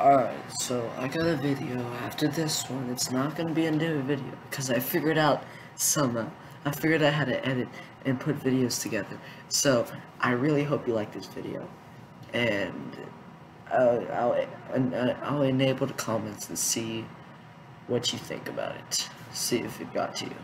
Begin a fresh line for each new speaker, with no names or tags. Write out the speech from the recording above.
Alright, so I got a video after this one. It's not gonna be a new video because I figured out some. Uh, I figured out how to edit and put videos together. So I really hope you like this video, and uh, I'll uh, uh I'll enable the comments and see what you think about it. See if it got to you.